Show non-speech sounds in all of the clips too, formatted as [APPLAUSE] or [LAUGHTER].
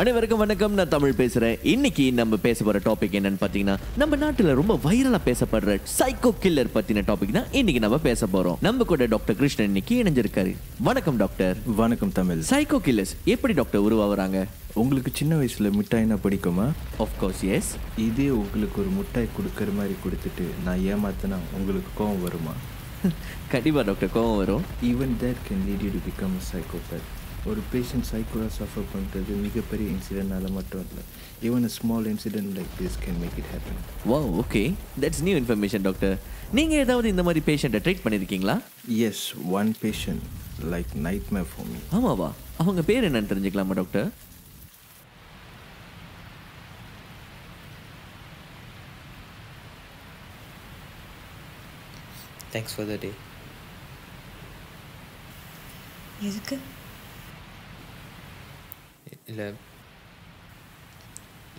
அனைவருக்கும் வணக்கம். நான் தமிழ் பேசுறேன். இன்னைக்கு நம்ம பேச போற டாபிக் என்னன்னு பாத்தீங்கன்னா நம்ம நாட்டுல ரொம்ப வைரலா பேசப்படுற சைக்கோ கில்லர் பத்தின டாபிக் தான் இன்னைக்கு நம்ம பேச போறோம். நம்ம கூட டாக்டர் கிருஷ்ணன் இன்னைக்கு இணைஞ்சிருக்காரு. வணக்கம் டாக்டர் வணக்கம் தமிழ். சைக்கோ கில்லர்ஸ் எப்படி டாக்டர் உருவாகுறாங்க? உங்களுக்கு சின்ன வயசுல மிட்டாய்னா பிடிக்குமா? ஆஃப் கோர்ஸ் எஸ் இதே உங்களுக்கு ஒரு மிட்டாய் கொடுக்கற மாதிரி கொடுத்துட்டு நான் ஏமாத்தினா உங்களுக்கு கோவம் வருமா? கண்டிப்பா டாக்டர் கோவம் வரும். Even that can lead you to become psychopath ஒரு பேஷண்ட் சைக்கோவாக சஃபர் பண்ணுறது மிகப்பெரிய இன்சிடென்ட்னால மட்டும் இல்லை. Even a small incident like this can make it happen வா okay that's new information doctor நீங்க ஏதாவது இந்த மாதிரி பேஷண்ட்டை ட்ரீட் பண்ணிருக்கீங்களா? Yes one patient like nightmare for me ஆமாவா? அவங்க பேர் என்னன்னு தெரிஞ்சுக்கலாமா doctor thanks for the day எதுக்கு? இல்லை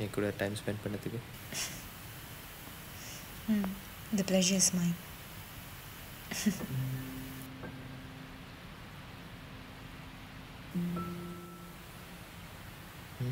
என் கூட டைம் ஸ்பெண்ட் பண்ணதுக்கு. The pleasure is mine I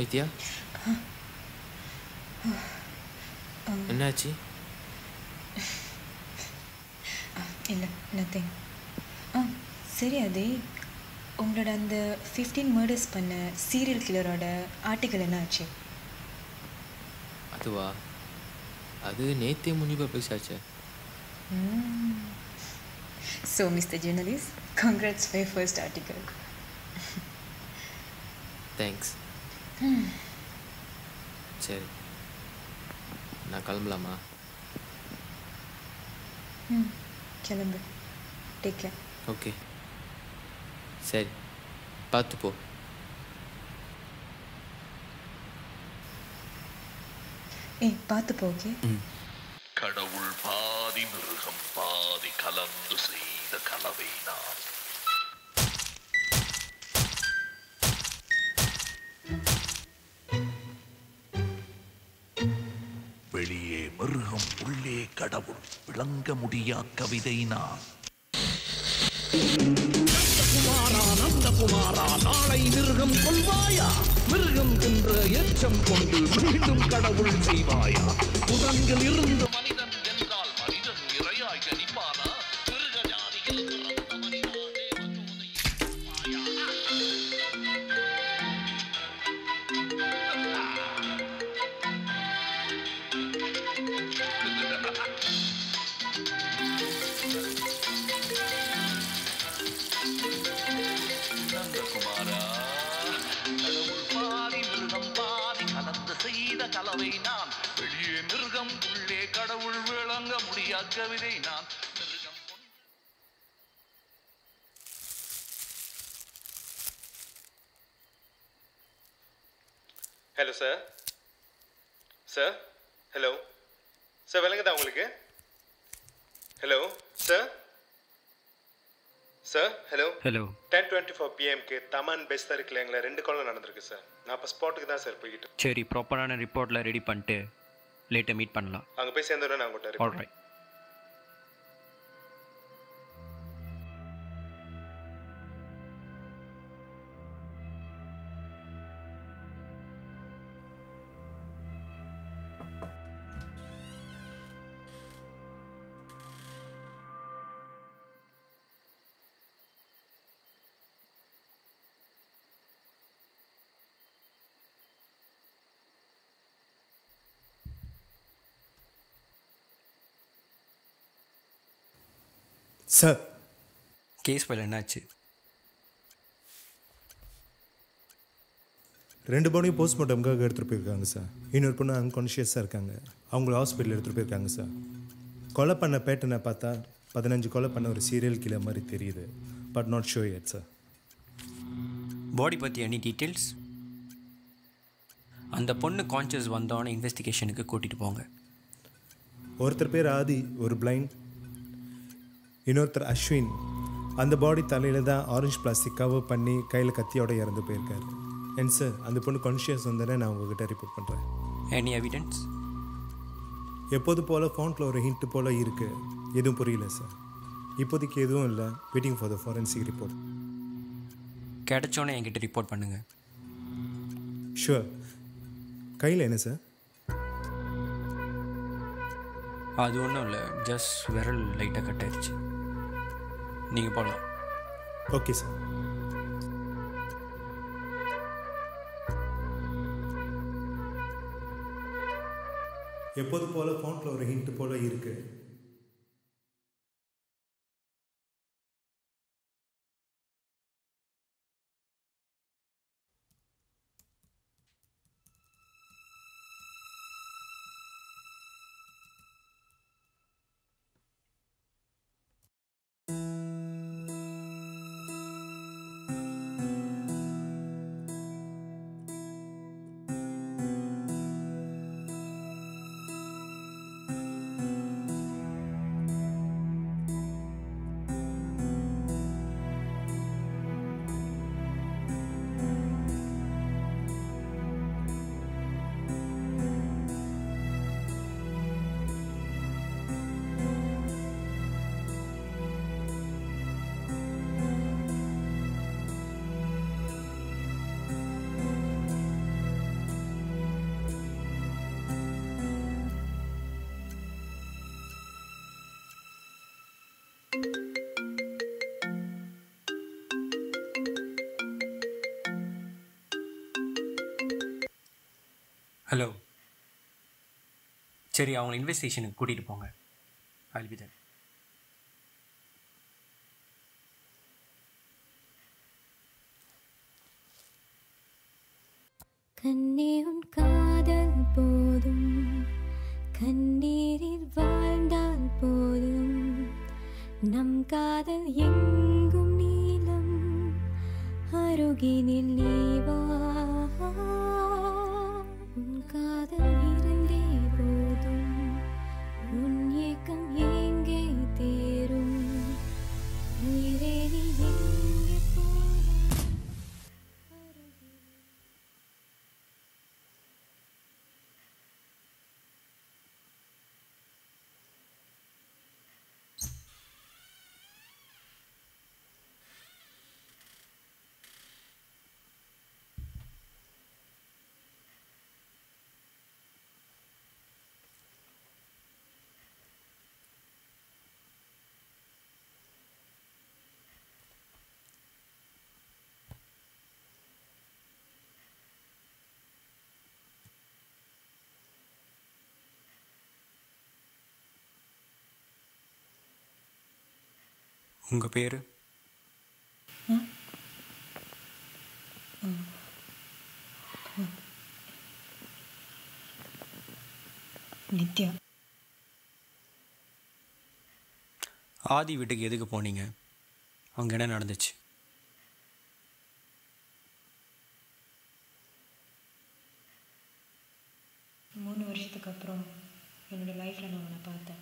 Vidya என்னாச்சு? இல்லை நத்திங் ஆ சரி அதே உங்களோட அந்த ஃபிஃப்டீன் மர்டர்ஸ் பண்ண சீரியல் கில்லரோட ஆர்டிக்கல் என்ன ஆச்சு அதுவா? அது நேத்தே முனிப்பா பேசாச்சே. So mister journalist congrats for first article thanks சரி. நான் கிளம்பலாமா? ம். கிளம்பு. டேக் கேர் ஓகே சரி. பார்த்து போ. ஏய் பார்த்து போ ஓகே கடவுள் பாதி மிருகம் பாதி கலந்து செய்த கலவை நான் ஒரே கடவுள் விளங்க முடியா கவிதை நான். குமாரா நந்தகுமாரா நாளை மிருகம் கொள்வாயா? மிருகம் என்ற எச்சம் கொண்டு மீண்டும் கடவுள் செய்வாயா? புதன்கள் இருந்து hello sir sir hello sir விளங்குதா உங்களுக்கு? Hello sir sir hello hello ten twenty four பிஎம்க்கு தமன் பெஸ்ட் இருக்குல்ல எங்களை ரெண்டு காலம் நடந்திருக்கு சார் நான் இப்போ ஸ்பாட்டுக்கு தான் சார் போய்கிட்டு சரி ப்ராப்பரான ரிப்போர்ட்டில் ரெடி பண்ணிட்டு லேட்டை மீட் பண்ணலாம். அங்கே போய் சேர்ந்தோட நான் உங்கள்கிட்ட ஆல்ரைட் சார் கேஸ் ஃபைல் என்னாச்சு? ரெண்டு பாடியும் போஸ்ட்மார்ட்டம்காக எடுத்துகிட்டு போயிருக்காங்க சார் இன்னொரு பொண்ணு அன்கான்ஷியஸாக இருக்காங்க. அவங்கள ஹாஸ்பிட்டல் எடுத்துகிட்டு போயிருக்காங்க சார் கொலை பண்ண பேட்டனை பார்த்தா பதினஞ்சு கொலை பண்ண ஒரு சீரியல் கில்லர் மாதிரி தெரியுது. But not sure yet sir body பற்றி எனி டீட்டெயில்ஸ் அந்த பொண்ணு கான்ஷியஸ் வந்தோன்னே இன்வெஸ்டிகேஷனுக்கு கூட்டிகிட்டு போங்க. ஒருத்தர் பேர் ஆதி ஒரு பிளைண்ட் இன்னொருத்தர் அஸ்வின் அந்த பாடி தலையில் தான் ஆரஞ்சு பிளாஸ்டிக் கவர் பண்ணி கையில் கத்தியோட இறந்து போயிருக்காரு. அண்ட் சார் அந்த பொண்ணு கான்ஷியஸ் வந்தோடனே நான் உங்ககிட்ட ரிப்போர்ட் பண்ணுறேன் எனி எவிடன்ஸ் எப்போது போல் ஃபோனில் ஒரு ஹிண்ட் போல் இருக்குது எதுவும் புரியல சார் இப்போதைக்கு எதுவும் இல்லை. Waiting for the forensic report கிடைச்சோன்னே என்கிட்ட ரிப்போர்ட் பண்ணுங்கள் ஷுவர் கையில் என்ன சார் அது ஒன்றும் இல்லை. ஜஸ்ட் விரல் லைட்டாக கட் ஆயிடுச்சு. நீங்கள் போகலாம் ஓகே சார் எப்போது போல் ஃபோனில் ஒரு ஹிண்ட் போல் இருக்குது ஹலோ சரி அவங்கள இன்வெஸ்டேஷனுக்கு கூட்டிகிட்டு போங்க. I'll கண்ணே உன் காதல் போதும். கண்ணீரில் வாழ்ந்தால் போதும். நம் காதல் எங்கும் நீளம். அருகினில் நீவா. காதல் இருந்தே போதும். உன் ஏக்கம் ஏ உங்கள் பேர்? நித்யா. ஆதி வீட்டுக்கு எதுக்கு போனீங்க? அங்கே என்ன நடந்துச்சு? மூணு வருஷத்துக்கு அப்புறம் என்னோட லைஃப்பில் நான் அவனை பார்த்தேன்.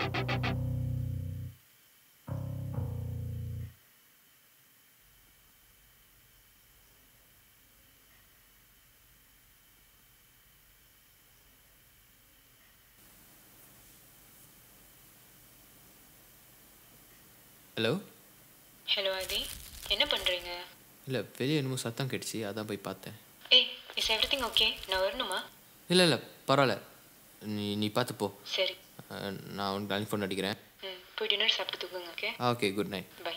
ஹலோ ஹலோ ஆதி என்ன பண்ணுறீங்க இல்லை வெளியே என்னமோ சத்தம் கேட்டுச்சு. அதான் போய் பார்த்தேன். ஏய் இஸ் எவ்ரி திங் ஓகே நான் வரணுமா? இல்லை இல்லை பரவாயில்ல. நீ நீ பார்த்து போ. சரி. நான் நாளைக்கு ஃபோன் அடிக்கிறேன் போய் டின்னர் சாப்பிட்டு தூக்குங்க okay okay good night bye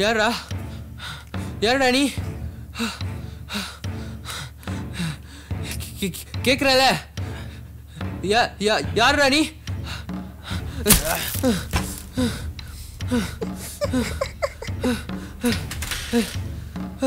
யாரா யாரடா நீ? கேக்குறல யா யா யாரடா நீ? [LAUGHS] ஆ.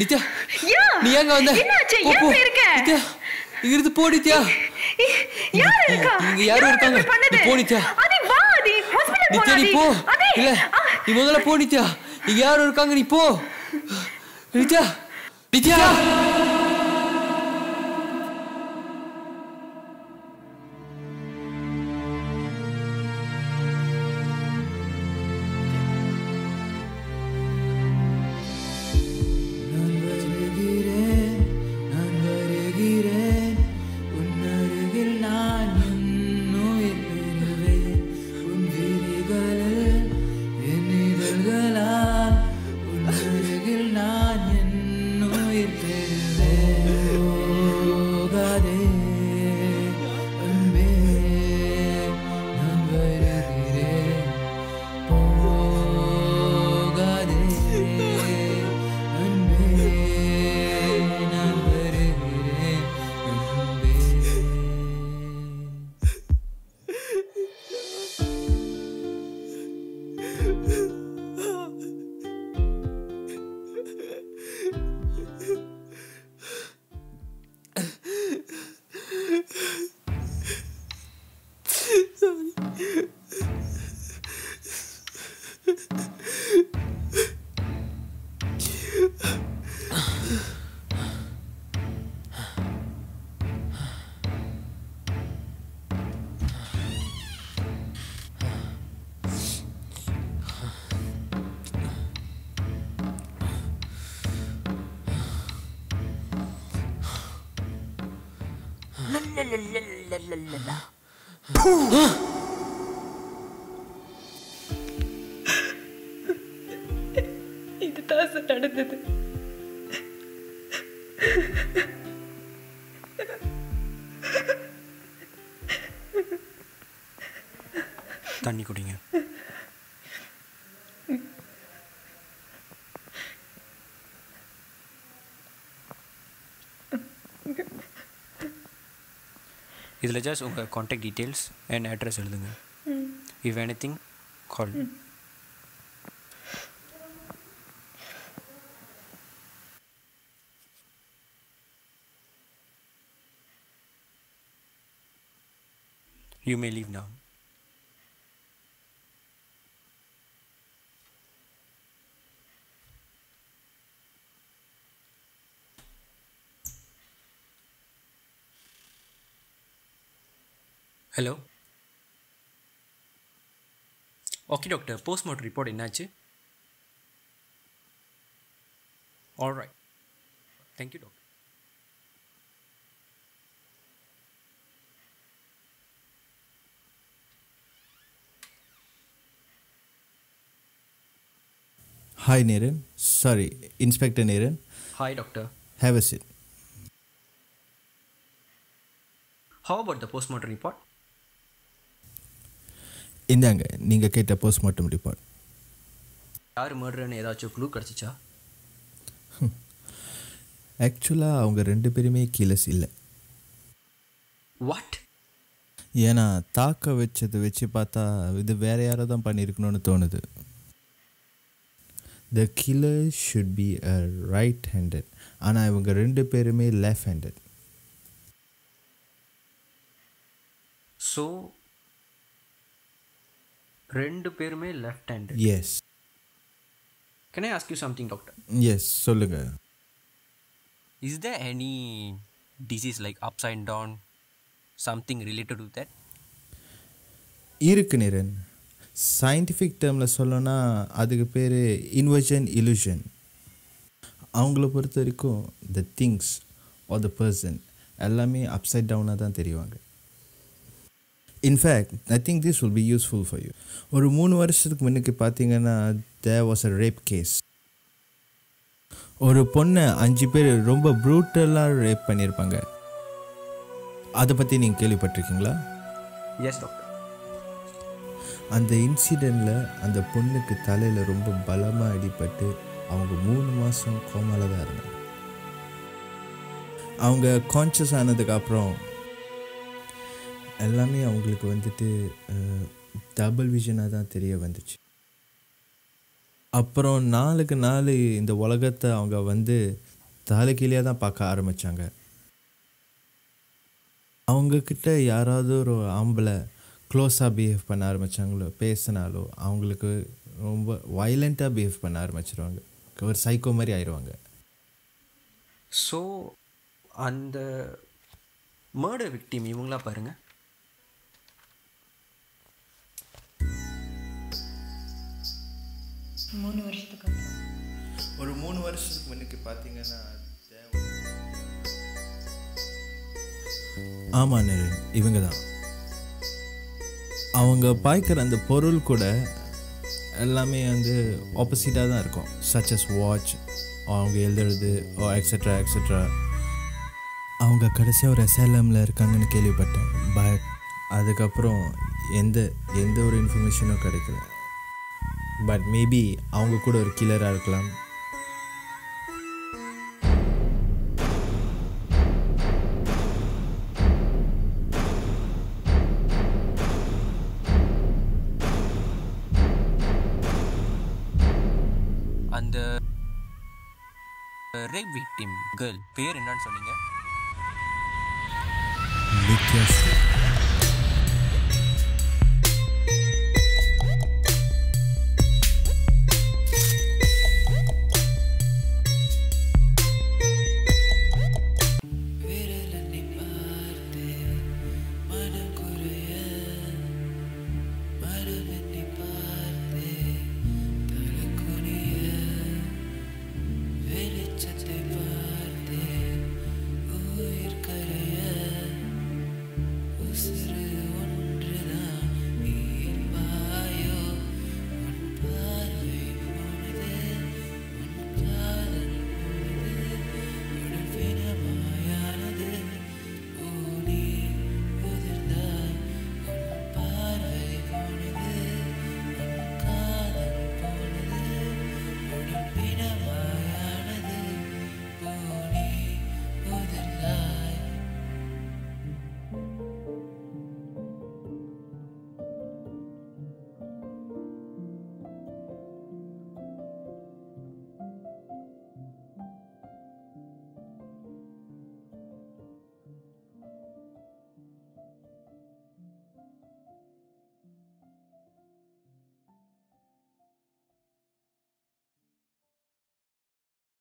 நித்யா நீ எங்க வந்த? என்னாச்சு? போ, ஏன் போ. இருக்க? நித்யா இருந்து போ நித்யா. யார் இருக்கா? இங்க யாரும் யார் இருக்காங்க? நீ போ நித்யா. ஆதி வா ஆதி. ஹாஸ்பிடல் நித்யா நீ போ. இல்ல நீ முதல்ல போ நித்யா. இங்க யாரும் இருக்காங்க நீ போ. நித்யா. நித்யா. இதுதான் சார் நடந்தது. இதில் ஜஸ்ட் உங்கள் காண்டாக்ட் டீட்டெயில்ஸ் அண்ட் அட்ரஸ் எழுதுங்க if anything call You may leave now. Hello okay doctor postmortem report என்னாச்சு all right thank you doctor Hi, Niran. Sorry, Inspector Niran. Hi doctor Have a seat. How about the postmortem report இந்தாங்க நீங்கள் கேட்ட postmortem report யார் மர்டர்னு ஏதாச்சும் clue கிடச்சிச்சா? ஆக்சுவலாக அவங்க ரெண்டு பேருமே கீழஸ் இல்லை. வாட் ஏன்னா தாக்க வச்சதை வச்சு பார்த்தா இது வேற யாரோ தான் பண்ணியிருக்கணும்னு தோணுது. The killer should be a right handed ஆனால் இவங்க ரெண்டு பேருமே லெஃப்ட் ஹேண்டட் ஸோ ரெண்டு பேருமே left hand yes can I ask you something doctor yes சொல்லுங்கள் is there any disease like ups and down something related with that இருக்கு நிரன். Scientific டேர்மில் சொல்லணும்னா அதுக்கு பேர் இன்வர்ஜன் illusion. அவங்கள பொறுத்த வரைக்கும் the things are the person எல்லாமே அப்சைட் டவுனாக தான் தெரிவாங்க. In fact I think this will be useful for you ஒரு மூணு வருஷத்துக்கு முன்னுக்கு பார்த்தீங்கன்னா there was a rape case ஒரு பொண்ணை அஞ்சு பேர் ரொம்ப ப்ரூட்டலாக ரேப் பண்ணியிருப்பாங்க. அதை பற்றி நீங்கள் கேள்விப்பட்டிருக்கீங்களா? எஸ் டாக்டர் அந்த இன்சிடெண்ட்டில் அந்த பொண்ணுக்கு தலையில் ரொம்ப பலமாக அடிபட்டு அவங்க மூணு மாதம் கோமால தான் இருந்தாங்க. அவங்க கான்ஷியஸ் ஆனதுக்கு அப்புறம் எல்லாமே அவங்களுக்கு வந்துட்டு டபுள் விஷனாக தான் தெரிய வந்துச்சு. அப்புறம் நாளுக்கு நாள் இந்த உலகத்தை அவங்க வந்து தலைக்கீழே தான் பார்க்க ஆரம்பித்தாங்க அவங்கக்கிட்ட யாராவது ஒரு ஆம்பளை க்ளோஸாக பிஹேவ் பண்ண ஆரம்பித்தாங்களோ பேசினாலோ அவங்களுக்கு ரொம்ப வைலண்ட்டாக பிஹேவ் பண்ண ஆரம்பிச்சிருவாங்க. ஒரு சைக்கோ மாதிரி ஆயிடுவாங்க ஸோ அந்த மர்டர் விக்டிம் இவங்களா பாருங்கள் மூணு வருஷத்துக்கு அப்புறம். ஒரு மூணு வருஷத்துக்கு முன்னுக்கு பார்த்தீங்கன்னா ஆமாம் நிரன் இவங்க தான் அவங்க பாய்க்கிற அந்த பொருள் கூட எல்லாமே வந்து ஆப்போசிட்டாக தான் இருக்கும். சச் அஸ் வாட்ச் அவங்க எழுதுறது ஓ எக்ஸட்ரா எக்ஸட்ரா அவங்க கடைசியாக ஒரு அசைலமில் இருக்காங்கன்னு கேள்விப்பட்டேன். பட் அதுக்கப்புறம் எந்த எந்த ஒரு இன்ஃபர்மேஷனும் கிடைக்கல. பட் மேபி அவங்க கூட ஒரு கில்லராக இருக்கலாம். அந்த ரேப் விக்டிம் கேர்ள் பேர் என்னன்னு சொன்னீங்க?